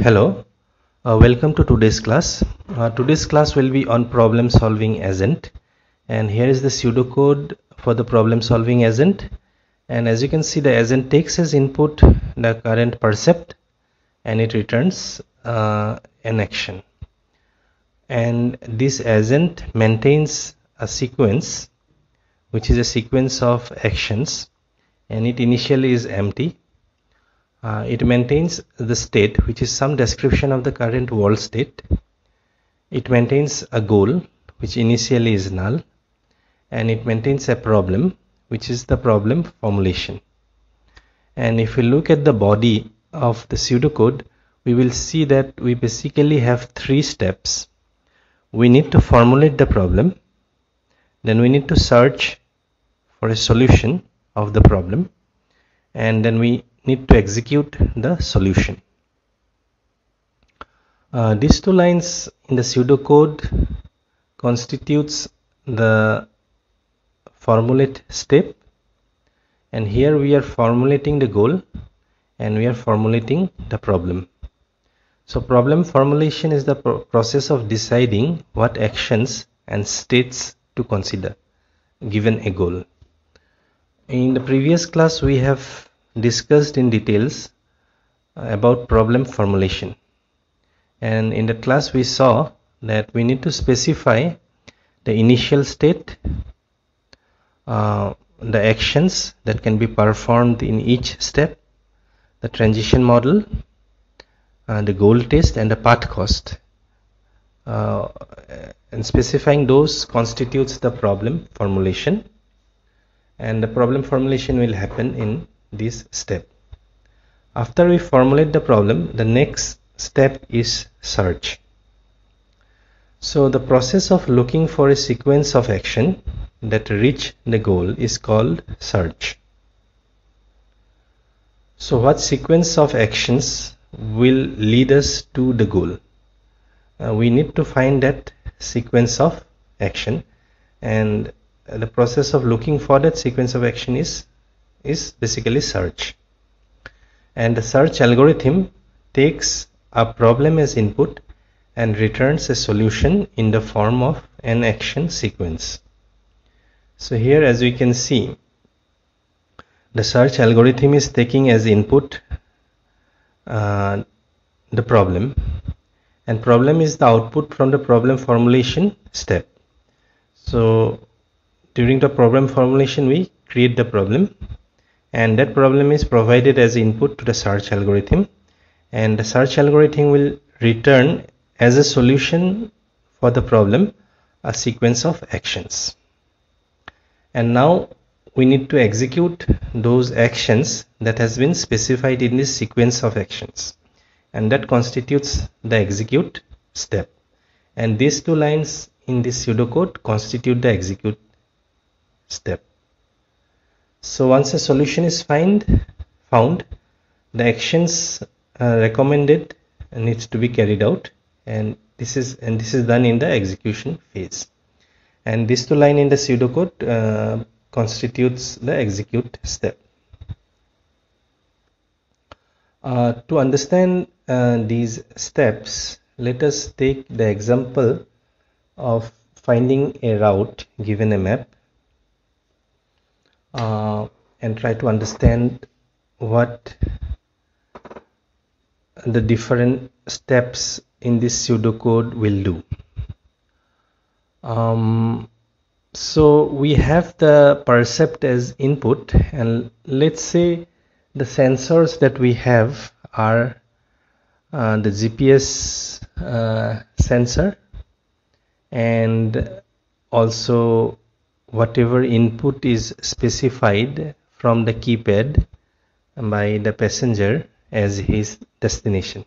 Hello, uh, welcome to today's class. Uh, today's class will be on problem solving agent. And here is the pseudocode for the problem solving agent. And as you can see the agent takes as input the current percept and it returns uh, an action. And this agent maintains a sequence which is a sequence of actions. And it initially is empty uh, it maintains the state which is some description of the current world state. It maintains a goal which initially is null and it maintains a problem which is the problem formulation. And if we look at the body of the pseudocode, we will see that we basically have three steps. We need to formulate the problem, then we need to search for a solution of the problem, and then we need to execute the solution. Uh, these two lines in the pseudocode constitutes the formulate step and here we are formulating the goal and we are formulating the problem. So problem formulation is the pro process of deciding what actions and states to consider given a goal. In the previous class we have discussed in details uh, about problem formulation. And in the class we saw that we need to specify the initial state uh, the actions that can be performed in each step the transition model uh, the goal test and the path cost. Uh, and specifying those constitutes the problem formulation. And the problem formulation will happen in this step. After we formulate the problem, the next step is search. So the process of looking for a sequence of action that reach the goal is called search. So what sequence of actions will lead us to the goal? Uh, we need to find that sequence of action and the process of looking for that sequence of action is is basically search. And the search algorithm takes a problem as input and returns a solution in the form of an action sequence. So here as we can see the search algorithm is taking as input uh, the problem. And problem is the output from the problem formulation step. So during the problem formulation we create the problem and that problem is provided as input to the search algorithm. And the search algorithm will return as a solution for the problem a sequence of actions. And now we need to execute those actions that has been specified in this sequence of actions. And that constitutes the execute step. And these two lines in this pseudocode constitute the execute step so once a solution is find found the actions uh, recommended needs to be carried out. And this is and this is done in the execution phase. And this two line in the pseudocode uh, constitutes the execute step. Uh, to understand uh, these steps let us take the example of finding a route given a map uh, and try to understand what the different steps in this pseudocode will do. Um, so we have the percept as input and let's say the sensors that we have are uh, the GPS uh, sensor and also whatever input is specified from the keypad by the passenger as his destination.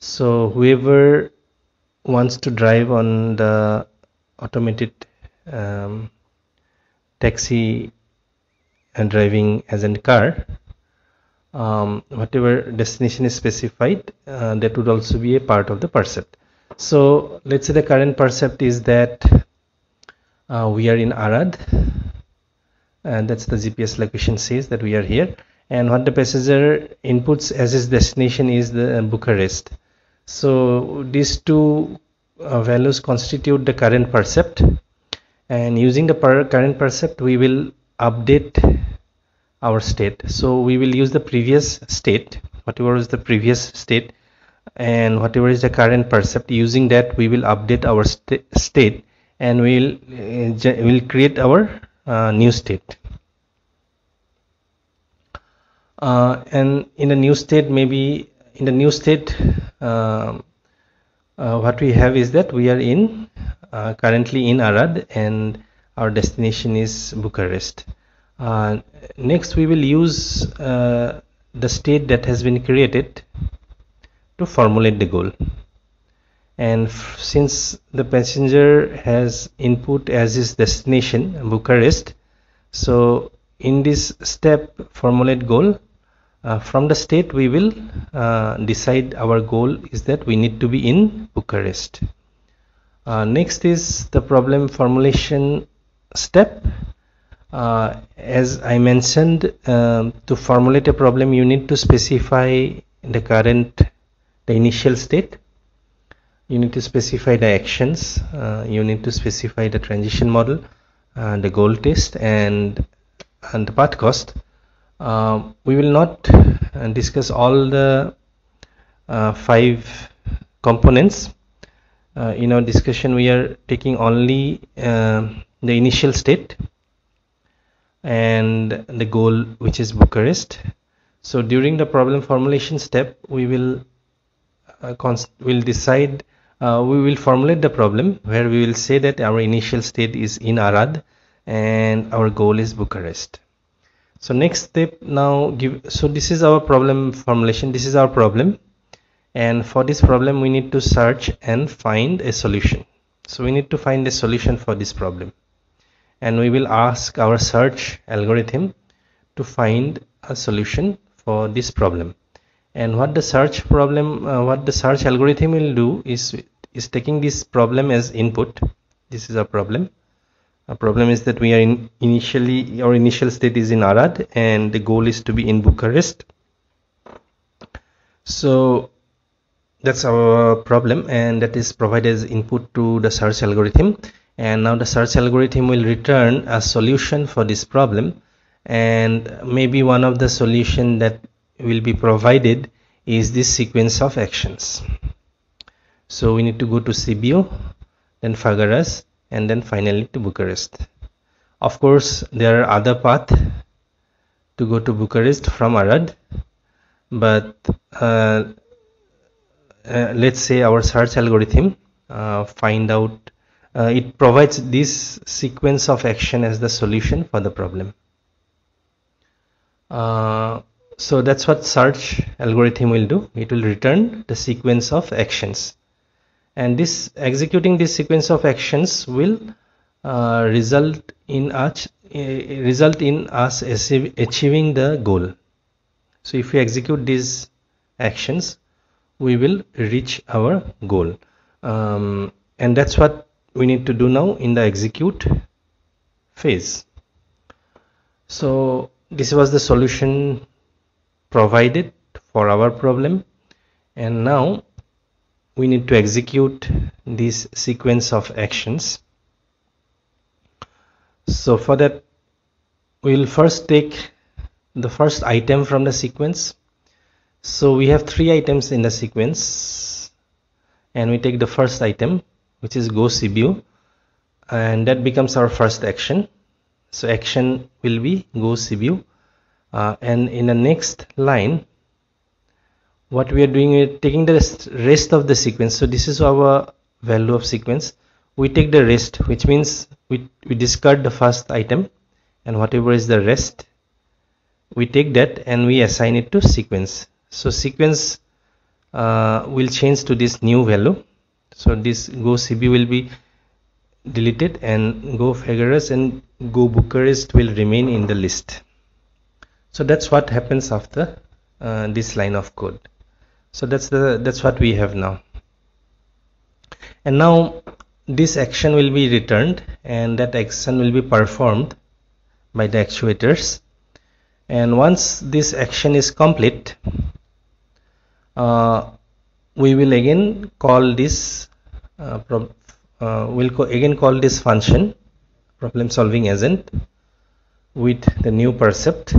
So whoever wants to drive on the automated um, taxi and driving as a car um, whatever destination is specified uh, that would also be a part of the percept. So let's say the current percept is that uh, we are in Arad and that's the GPS location says that we are here and what the passenger inputs as his destination is the Bucharest. So these two uh, values constitute the current percept and using the per current percept we will update our state. So we will use the previous state whatever is the previous state and whatever is the current percept using that we will update our st state and we'll uh, will create our uh, new state. Uh, and in the new state maybe in the new state uh, uh, what we have is that we are in uh, currently in Arad and our destination is Bucharest. Next we will use the state that has been created to formulate the goal and since the passenger has input as his destination Bucharest so in this step formulate goal uh, from the state we will uh, decide our goal is that we need to be in Bucharest. Uh, next is the problem formulation step. Uh, as I mentioned um, to formulate a problem you need to specify the current the initial state you need to specify the actions uh, you need to specify the transition model uh, the goal test and and the path cost. Uh, we will not uh, discuss all the uh, five components. Uh, in our discussion we are taking only the initial state and the goal which is Bucharest. So during the problem formulation step we will will decide uh, we will formulate the problem where we will say that our initial state is in Arad and our goal is Bucharest. So next step now give so this is our problem formulation this is our problem and for this problem we need to search and find a solution. So we need to find a solution for this problem and we will ask our search algorithm to find a solution for this problem and what the search problem uh, what the search algorithm will do is is taking this problem as input. This is a problem. A problem is that we are in initially our initial state is in Arad and the goal is to be in Bucharest. So that's our problem and that is provided as input to the search algorithm. And now the search algorithm will return a solution for this problem. And maybe one of the solution that will be provided is this sequence of actions. So we need to go to Sibiu then Făgăraș and then finally to Bucharest. Of course there are other path to go to Bucharest from Arad but uh, uh, let's say our search algorithm uh, find out uh, it provides this sequence of action as the solution for the problem. Uh, so that's what search algorithm will do. It will return the sequence of actions. And this executing this sequence of actions will uh, result in us uh, result in us achieving the goal. So if we execute these actions we will reach our goal. Um, and that's what we need to do now in the execute phase. So this was the solution provided for our problem. And now we need to execute this sequence of actions. So for that we will first take the first item from the sequence. So we have three items in the sequence. And we take the first item which is go Sibiu and that becomes our first action. So action will be go Sibiu uh, and in the next line what we are doing is taking the rest, of the sequence. So this is our value of sequence. We take the rest which means we, we discard the first item and whatever is the rest we take that and we assign it to sequence. So sequence uh, will change to this new value. So this go Sibiu will be deleted and go Făgăraș and go Bucharest will remain in the list so that's what happens after uh, this line of code. So that's the that's what we have now. And now this action will be returned and that action will be performed by the actuators. And once this action is complete uh, we will again call this uh, uh, we'll co again call this function problem solving agent with the new percept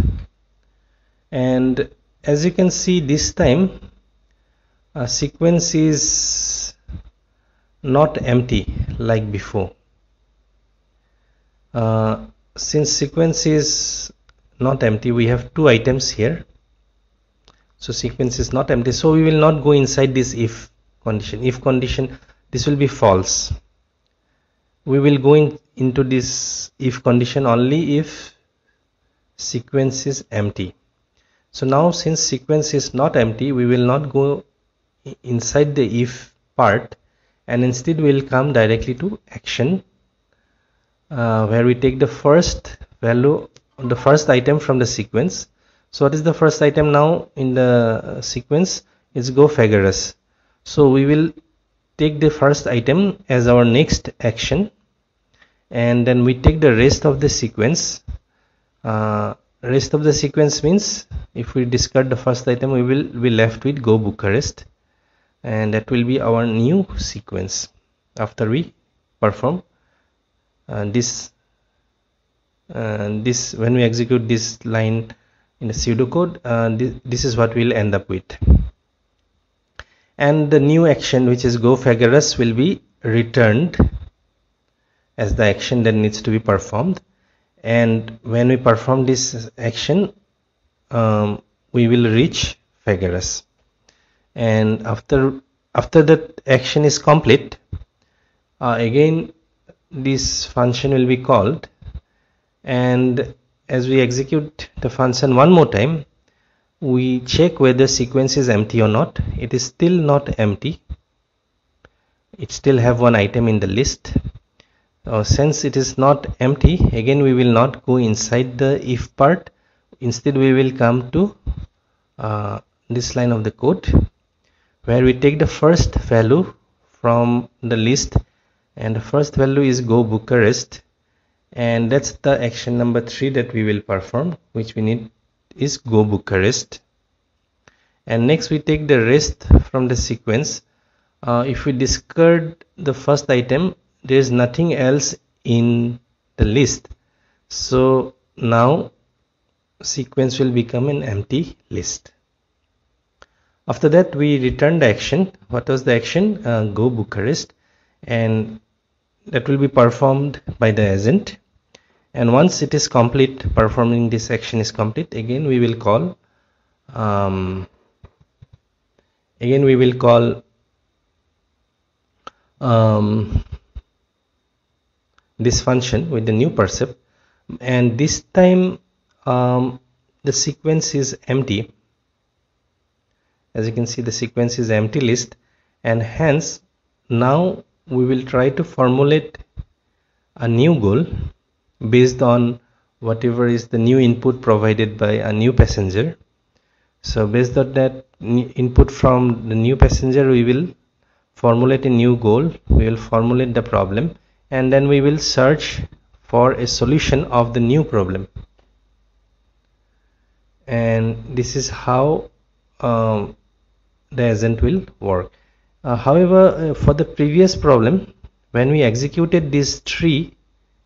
and as you can see this time a sequence is not empty like before. Uh, since sequence is not empty we have two items here. So sequence is not empty. So we will not go inside this if condition. If condition this will be false. We will go in, into this if condition only if sequence is empty so now since sequence is not empty we will not go inside the if part and instead we will come directly to action uh, where we take the first value the first item from the sequence. So what is the first item now in the sequence? Is go so we will take the first item as our next action and then we take the rest of the sequence uh, rest of the sequence means if we discard the first item we will be left with go Bucharest and that will be our new sequence after we perform. Uh, this uh, this when we execute this line in the pseudocode uh, this, this is what we'll end up with. And the new action which is go Făgăraș will be returned as the action that needs to be performed and when we perform this action um, we will reach Făgăraș and after after that action is complete uh, again this function will be called. And as we execute the function one more time we check whether sequence is empty or not. It is still not empty. It still have one item in the list uh, since it is not empty again we will not go inside the if part. Instead we will come to uh, this line of the code where we take the first value from the list and the first value is go Bucharest and that's the action number three that we will perform which we need is go Bucharest. And next we take the rest from the sequence. Uh, if we discard the first item there is nothing else in the list. So now sequence will become an empty list. After that we return the action. What was the action? Uh, go Bucharest. And that will be performed by the agent. And once it is complete performing this action is complete again we will call um, again we will call um, this function with the new percept. And this time um, the sequence is empty. As you can see the sequence is empty list. And hence now we will try to formulate a new goal based on whatever is the new input provided by a new passenger. So based on that input from the new passenger we will formulate a new goal. We will formulate the problem and then we will search for a solution of the new problem. And this is how um, the agent will work. Uh, however uh, for the previous problem when we executed these three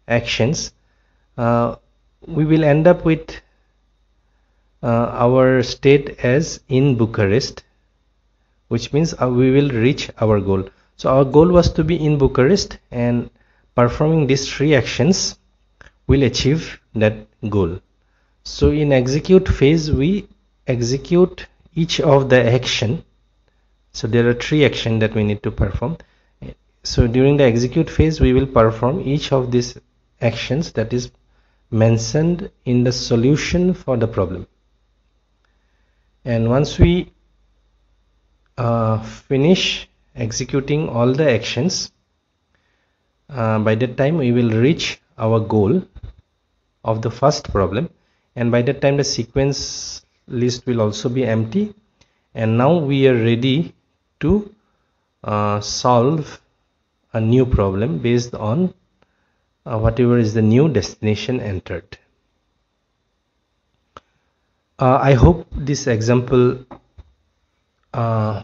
actions uh, we will end up with uh, our state as in Bucharest which means uh, we will reach our goal. So our goal was to be in Bucharest and performing these three actions will achieve that goal. So in execute phase we execute each of the action. So there are three actions that we need to perform. So during the execute phase we will perform each of these actions that is mentioned in the solution for the problem. And once we uh, finish executing all the actions uh, by that time we will reach our goal of the first problem. And by that time the sequence list will also be empty. And now we are ready to uh, solve a new problem based on uh, whatever is the new destination entered. Uh, I hope this example uh,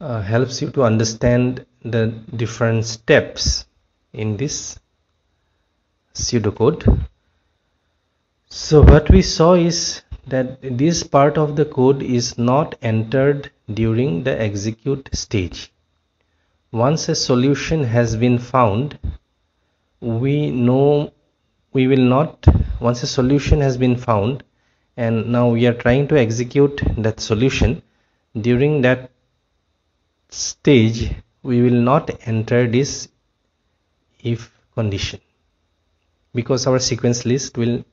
uh, helps you to understand the different steps in this pseudocode. So what we saw is that this part of the code is not entered during the execute stage. Once a solution has been found we know we will not once a solution has been found and now we are trying to execute that solution during that stage we will not enter this if condition because our sequence list will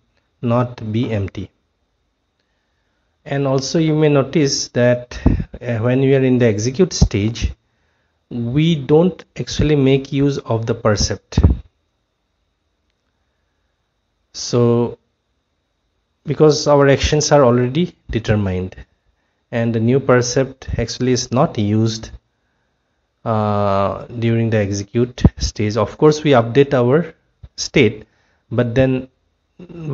not be empty. And also you may notice that uh, when we are in the execute stage we don't actually make use of the percept. So because our actions are already determined and the new percept actually is not used uh, during the execute stage. Of course we update our state but then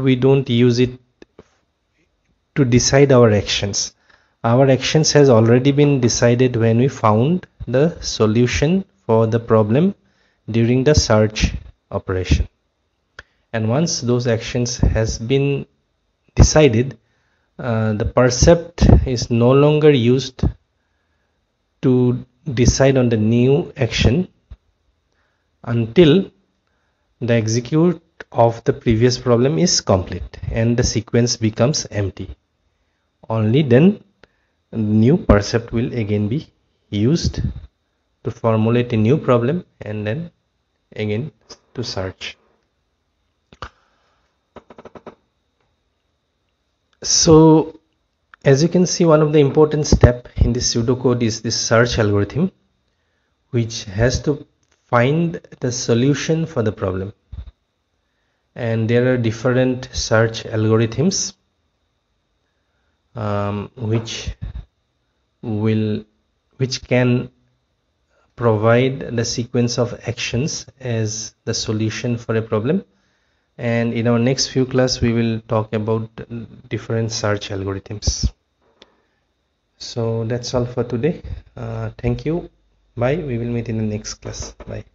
we don't use it to decide our actions. Our actions has already been decided when we found the solution for the problem during the search operation. And once those actions has been decided uh, the percept is no longer used to decide on the new action until the execute of the previous problem is complete and the sequence becomes empty. Only then new percept will again be used to formulate a new problem and then again to search. So as you can see one of the important step in this pseudocode is this search algorithm which has to find the solution for the problem. And there are different search algorithms um, which will which can provide the sequence of actions as the solution for a problem and in our next few class we will talk about different search algorithms. So that's all for today. Uh, thank you. Bye. We will meet in the next class. Bye